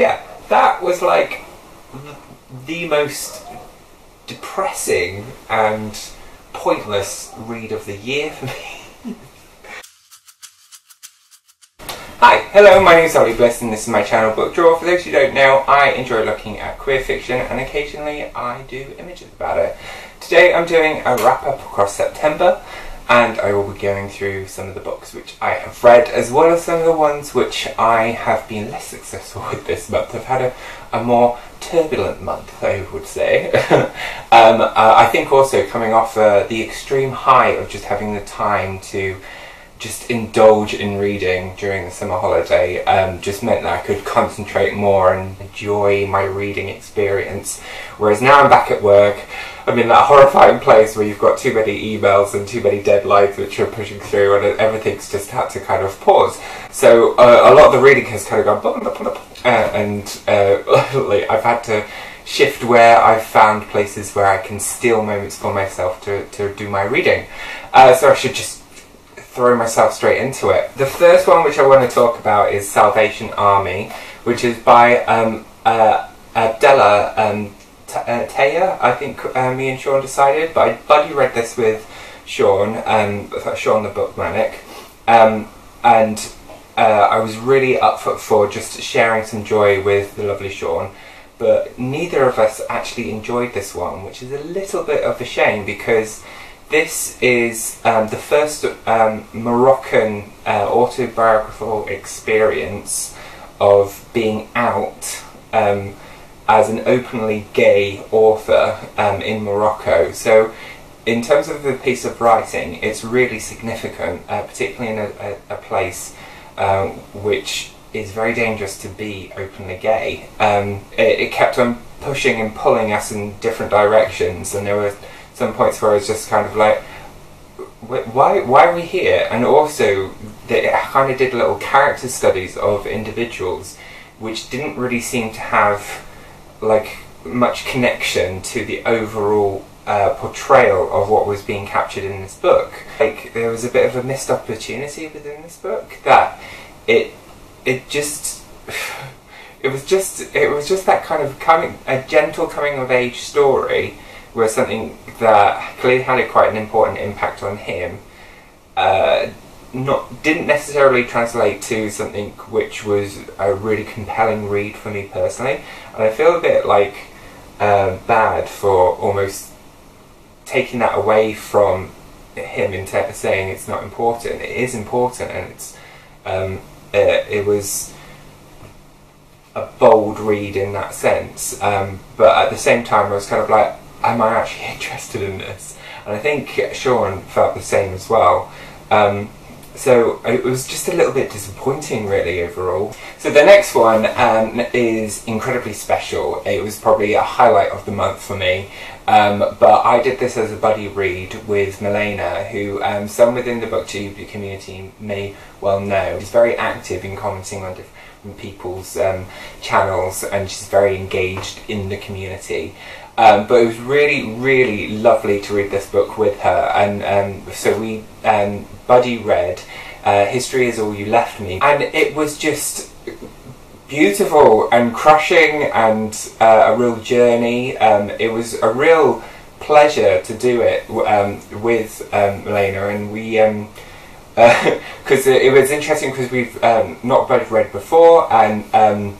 Yeah, that was like the most depressing and pointless read of the year for me. Hi, hello, my name is Oly Bliss and this is my channel Book Draw. For those who don't know, I enjoy looking at queer fiction and occasionally I do images about it. Today I'm doing a wrap up across September and I will be going through some of the books which I have read as well as some of the ones which I have been less successful with this month. I've had a, a more turbulent month, I would say. um, uh, I think also coming off uh, the extreme high of just having the time to just indulge in reading during the summer holiday um, just meant that I could concentrate more and enjoy my reading experience. Whereas now I'm back at work, I'm in that horrifying place where you've got too many emails and too many deadlines which are pushing through and everything's just had to kind of pause. So uh, a lot of the reading has kind of gone uh, and uh, like I've had to shift where I've found places where I can steal moments for myself to, to do my reading. Uh, so I should just throw myself straight into it. The first one which I want to talk about is Salvation Army, which is by um, uh, um, uh, Taïa, I think uh, me and Shawn decided, but I buddy read this with Shawn, um, Shawn the Book Manic, um, and uh, I was really up for, for just sharing some joy with the lovely Shawn but neither of us actually enjoyed this one, which is a little bit of a shame because this is um, the first um, Moroccan uh, autobiographical experience of being out um, as an openly gay author um, in Morocco. So, in terms of the piece of writing, it's really significant, uh, particularly in a, a, a place uh, which is very dangerous to be openly gay. Um, it, it kept on pushing and pulling us in different directions, and there were some points where I was just kind of like, why why are we here? And also, they kind of did little character studies of individuals, which didn't really seem to have like much connection to the overall uh, portrayal of what was being captured in this book. Like there was a bit of a missed opportunity within this book that it it just it was just it was just that kind of coming a gentle coming of age story where something that clearly had quite an important impact on him uh, not didn't necessarily translate to something which was a really compelling read for me personally, and I feel a bit like uh, bad for almost taking that away from him in t- saying it's not important. It is important, and it's um, it, it was a bold read in that sense. Um, but at the same time, I was kind of like, am I actually interested in this? And I think Shawn felt the same as well. Um, so it was just a little bit disappointing, really, overall. So the next one um, is incredibly special. It was probably a highlight of the month for me. Um, but I did this as a buddy read with Milena, who um, some within the booktube community may well know. She's very active in commenting on different people's um, channels, and she's very engaged in the community. Um, but it was really, really lovely to read this book with her, and um, so we um, buddy read uh, "History Is All You Left Me," and it was just beautiful and crushing and uh, a real journey. Um, it was a real pleasure to do it um, with um, Milena, and we because uh, it was interesting because we've not both read before, and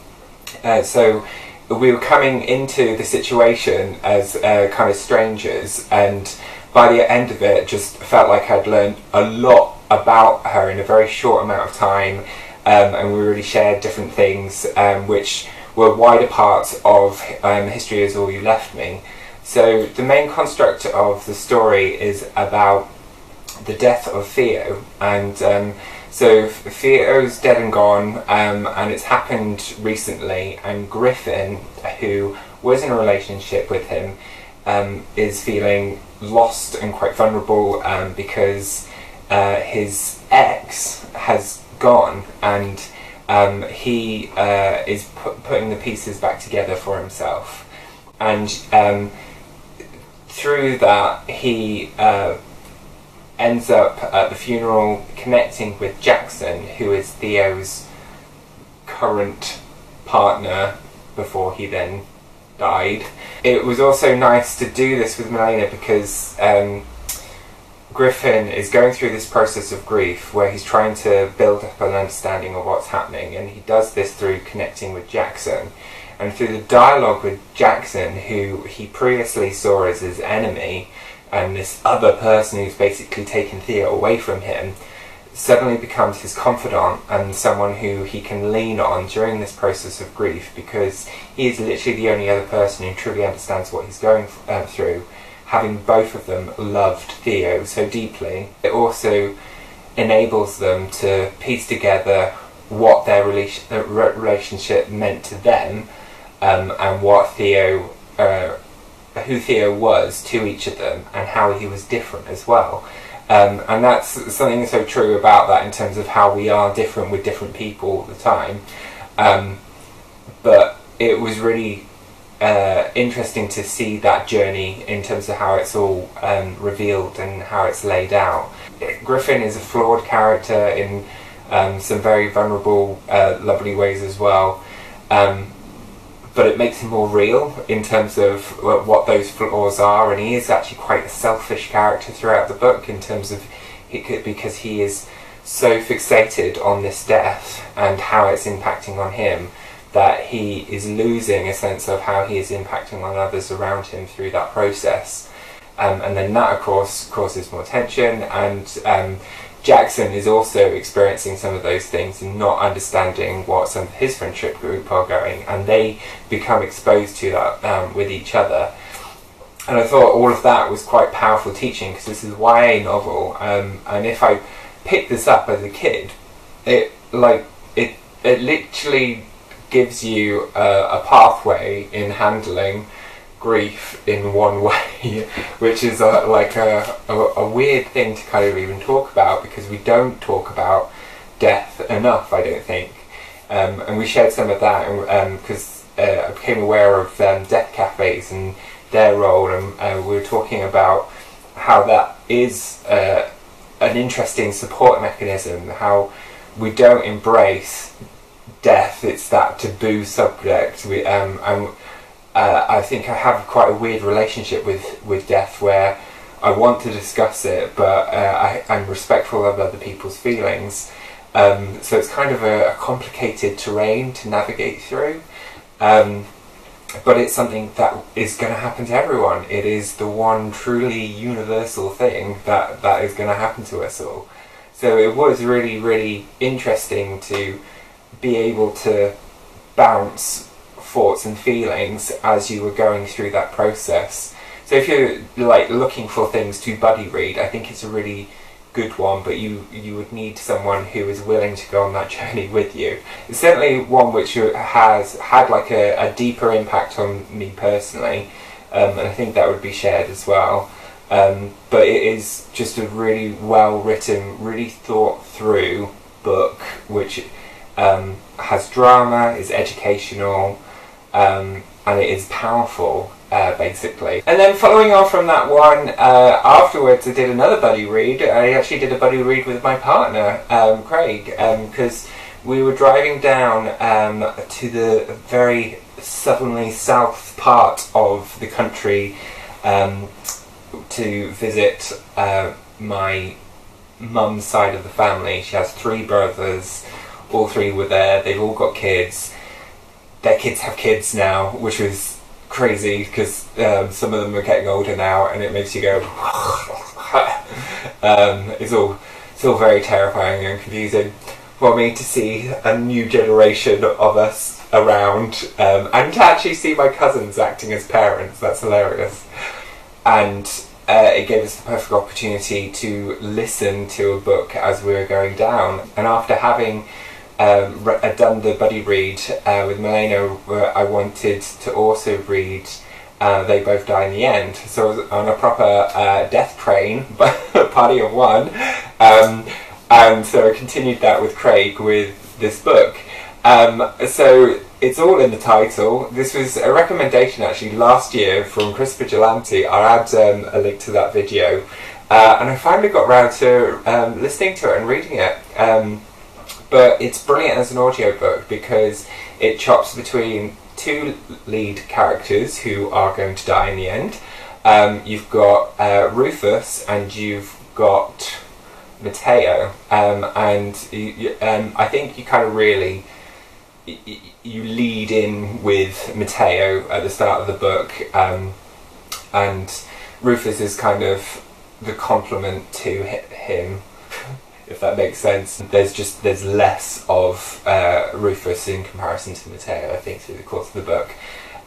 uh, so we were coming into the situation as uh, kind of strangers, and by the end of it, just felt like I'd learned a lot about her in a very short amount of time, um, and we really shared different things, um, which were wider parts of um, History Is All You Left Me. So the main construct of the story is about the death of Theo, and um, so Theo's dead and gone, um, and it's happened recently. And Griffin, who was in a relationship with him, um, is feeling lost and quite vulnerable um, because uh, his ex has gone, and um, he uh, is putting the pieces back together for himself. And um, through that, he uh, ends up at the funeral connecting with Jackson, who is Theo's current partner before he then died. It was also nice to do this with Milena because um, Griffin is going through this process of grief where he's trying to build up an understanding of what's happening, and he does this through connecting with Jackson. And through the dialogue with Jackson, who he previously saw as his enemy, and this other person who's basically taken Theo away from him, suddenly becomes his confidant and someone who he can lean on during this process of grief because he is literally the only other person who truly understands what he's going uh, through. Having both of them loved Theo so deeply, it also enables them to piece together what their relationship meant to them um, and what Theo, uh, who Theo was to each of them, and how he was different as well. Um, and that's something so true about that in terms of how we are different with different people all the time. Um, but it was really uh, interesting to see that journey in terms of how it's all um, revealed and how it's laid out. Griffin is a flawed character in um, some very vulnerable, uh, lovely ways as well. Um, but it makes him more real in terms of what those flaws are, and he is actually quite a selfish character throughout the book in terms of could, because he is so fixated on this death and how it's impacting on him that he is losing a sense of how he is impacting on others around him through that process. Um, and then that, of course, causes more tension and um, Jackson is also experiencing some of those things and not understanding what some of his friendship group are going, and they become exposed to that um, with each other. And I thought all of that was quite powerful teaching because this is a YA novel, um, and if I picked this up as a kid, it like it it literally gives you a, a pathway in handling grief in one way, which is a, like a, a, a, weird thing to kind of even talk about because we don't talk about death enough, I don't think. Um, and we shared some of that because um, uh, I became aware of um, death cafes and their role, and uh, we were talking about how that is uh, an interesting support mechanism, how we don't embrace death, it's that taboo subject. We, um, and uh, I think I have quite a weird relationship with, with death where I want to discuss it, but uh, I, am respectful of other people's feelings. Um, so it's kind of a, a, complicated terrain to navigate through. Um, but it's something that is going to happen to everyone. It is the one truly universal thing that, that is going to happen to us all. So it was really, really interesting to be able to bounce thoughts and feelings as you were going through that process. So if you're like looking for things to buddy read, I think it's a really good one, but you you would need someone who is willing to go on that journey with you. It's certainly one which has had like a, a deeper impact on me personally, um, and I think that would be shared as well. Um, but it is just a really well written, really thought through book, which um, has drama, is educational, um, and it is powerful. Uh, basically. And then following on from that one, uh, afterwards I did another buddy read. I actually did a buddy read with my partner, um, Craig, because um, we were driving down um, to the very southernly south part of the country um, to visit uh, my mum's side of the family. She has three brothers, all three were there, they've all got kids their kids have kids now, which was crazy because um, some of them are getting older now, and it makes you go. um, it's all it's all very terrifying and confusing for me to see a new generation of us around, um, and to actually see my cousins acting as parents. That's hilarious, and. Uh, it gave us the perfect opportunity to listen to a book as we were going down. And after having um, I'd done the buddy read uh, with Milena where I wanted to also read uh, They Both Die in the End. So I was on a proper uh, death train, but party of one. Um, and so I continued that with Craig with this book. Um, so it's all in the title. This was a recommendation actually last year from Chris Vigilante. I'll add um, a link to that video. Uh, and I finally got around to um, listening to it and reading it. But it's brilliant as an audiobook because it chops between two lead characters who are going to die in the end. Um, you've got uh, Rufus and you've got Mateo, um, and you, you, um, I think you kind of really you lead in with Mateo at the start of the book, um, and Rufus is kind of the complement to him, if that makes sense. There's just there's less of uh, Rufus in comparison to Mateo, I think, through the course of the book.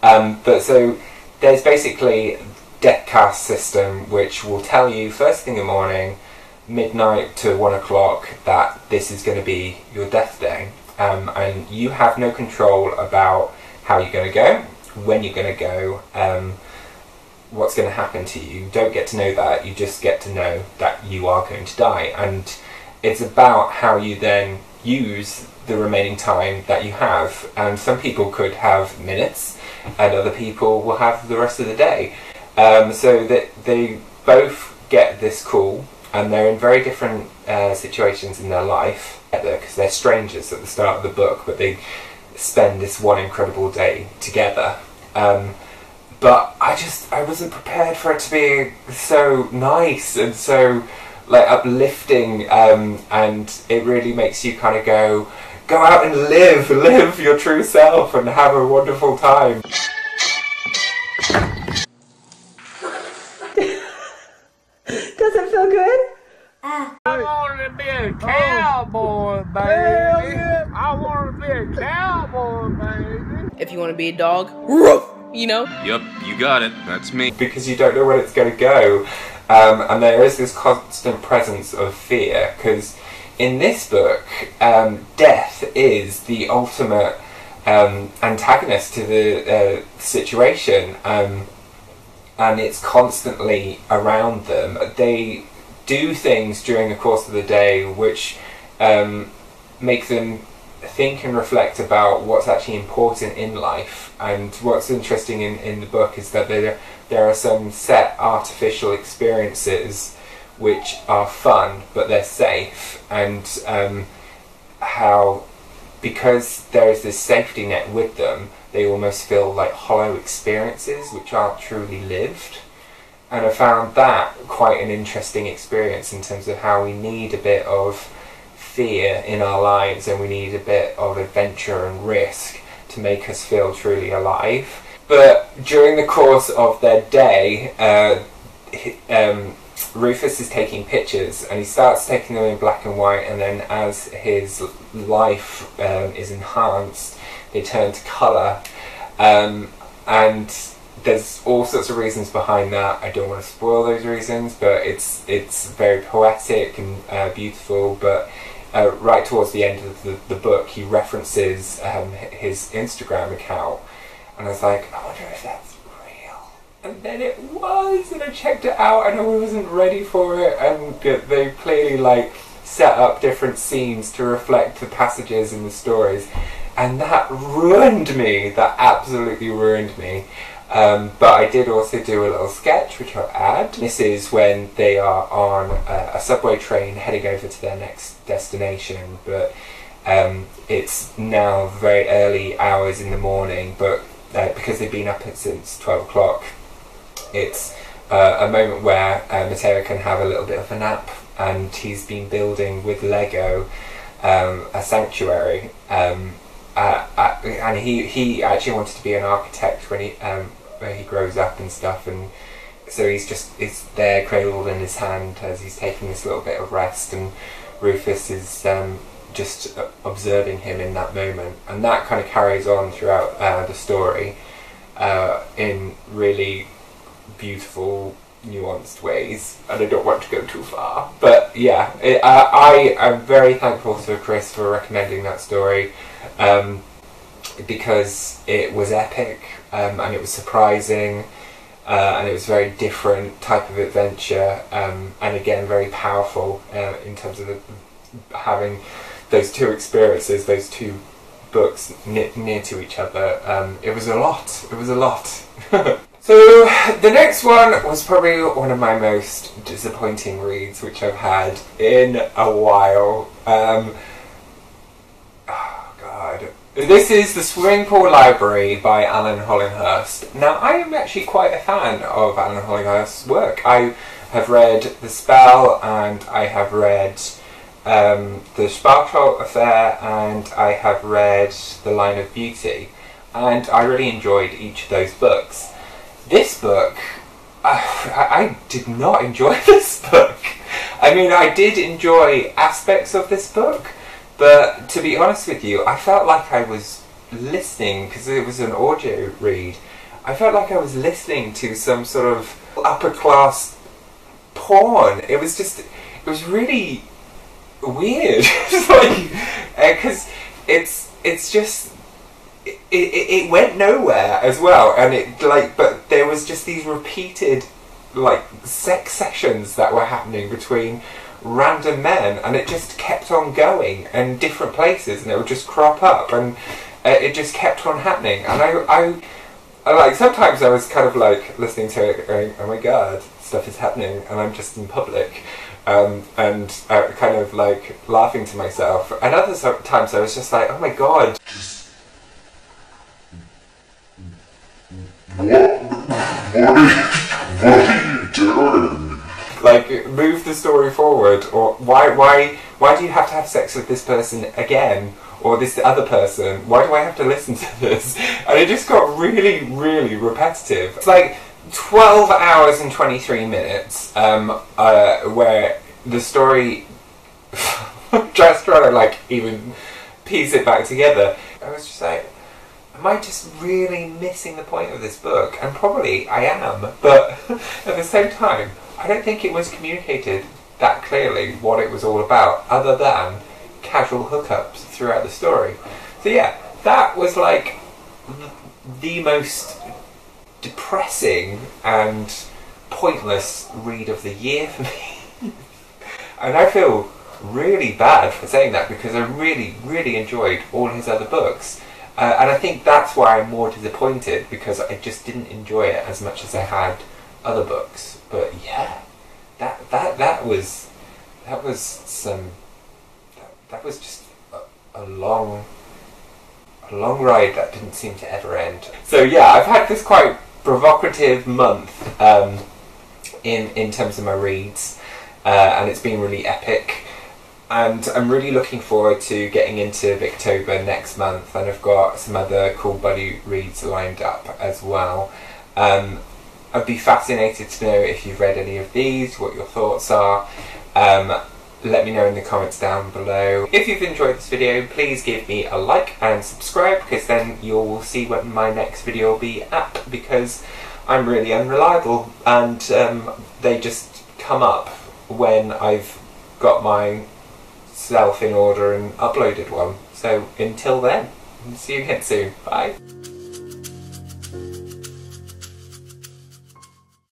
Um, but so there's basically death cast system which will tell you first thing in the morning, midnight to one o'clock that this is going to be your death day um, and you have no control about how you're going to go, when you're going to go, um, what's going to happen to you. You don't get to know that, you just get to know that you are going to die. And it's about how you then use the remaining time that you have. And some people could have minutes, and other people will have the rest of the day. Um, so that they both get this call, and they're in very different uh, situations in their life because they're strangers at the start of the book, but they spend this one incredible day together. Um, but I just I wasn't prepared for it to be so nice and so like uplifting, um, and it really makes you kind of go go out and live, live your true self, and have a wonderful time. Does it feel good? Ah. I wanted to be a cowboy, baby. Yeah. I want to be a cowboy, baby. If you want to be a dog, roof, you know? Yep, you got it. That's me. Because you don't know where it's going to go. Um, and there is this constant presence of fear. Because in this book, um, death is the ultimate um, antagonist to the uh, situation. Um, and it's constantly around them. They do things during the course of the day which um, make them think and reflect about what's actually important in life. And what's interesting in, in the book is that there, there are some set artificial experiences which are fun but they're safe, and um, how because there is this safety net with them, they almost feel like hollow experiences which aren't truly lived and I found that quite an interesting experience in terms of how we need a bit of fear in our lives and we need a bit of adventure and risk to make us feel truly alive. But during the course of their day, uh, um, Rufus is taking pictures and he starts taking them in black and white, and then as his life um, is enhanced, they turn to colour. Um, and there's all sorts of reasons behind that. I don't want to spoil those reasons, but it's it's very poetic and uh, beautiful. But uh, right towards the end of the, the book, he references um, his Instagram account, and I was like, I wonder if that's real. And then it was, and I checked it out, and I wasn't ready for it. And they clearly like set up different scenes to reflect the passages in the stories, and that ruined me. That absolutely ruined me. Um, but I did also do a little sketch which I'll add. This is when they are on a, a subway train heading over to their next destination, but um, it's now very early hours in the morning, but uh, because they've been up since 12 o'clock, it's uh, a moment where uh, Mateo can have a little bit of a nap, and he's been building with Lego um, a sanctuary. Um, and he, he actually wanted to be an architect when he um, where he grows up and stuff, and so he's just is there cradled in his hand as he's taking this little bit of rest, and Rufus is um, just observing him in that moment, and that kind of carries on throughout uh, the story uh, in really beautiful nuanced ways, and I don't want to go too far. But yeah, it, uh, I am very thankful to Chris for recommending that story um, because it was epic um, and it was surprising. Uh, and it was a very different type of adventure, um, and again very powerful uh, in terms of the, having those two experiences, those two books near, near to each other. Um, it was a lot. It was a lot. so the next one was probably one of my most disappointing reads, which I've had in a while. Um, God. This is The Swimming Pool Library by Alan Hollinghurst. Now, I am actually quite a fan of Alan Hollinghurst's work. I have read The Spell and I have read um, The Sparsholt Affair and I have read The Line of Beauty. And I really enjoyed each of those books. This book, uh, I, I did not enjoy this book. I mean, I did enjoy aspects of this book, but to be honest with you, I felt like I was listening, because it was an audio read, I felt like I was listening to some sort of upper class porn. It was just, it was really weird. like, because uh, it's, it's just, it, it, it went nowhere as well, and it like, but there was just these repeated, like, sex sessions that were happening between random men, and it just kept on going in different places, and it would just crop up, and uh, it just kept on happening. And I, I, I, like sometimes I was kind of like listening to it, going, "Oh my god, stuff is happening," and I'm just in public. Um, and uh, kind of like laughing to myself. And other times I was just like, oh my god. What? What are you doing? like move the story forward or why why why do you have to have sex with this person again or this other person why do i have to listen to this and it just got really really repetitive it's like 12 hours and 23 minutes um, uh, where the story just trying to like even piece it back together i was just like am I just really missing the point of this book? And probably I am, but at the same time, I don't think it was communicated that clearly what it was all about, other than casual hookups throughout the story. So yeah, that was like the most depressing and pointless read of the year for me. and I feel really bad for saying that because I really, really enjoyed all his other books. Uh, and I think that's why I'm more disappointed because I just didn't enjoy it as much as I had other books. But yeah, that that that was that was some that, that was just a, a long a long ride that didn't seem to ever end. So yeah, I've had this quite provocative month um, in in terms of my reads, uh, and it's been really epic. And I'm really looking forward to getting into Victober next month, and I've got some other cool buddy reads lined up as well. Um, I'd be fascinated to know if you've read any of these, what your thoughts are. Um, let me know in the comments down below. If you've enjoyed this video, please give me a like and subscribe because then you'll see when my next video will be up because I'm really unreliable and um, they just come up when I've got myself in order and uploaded one. So until then, see you again soon. Bye.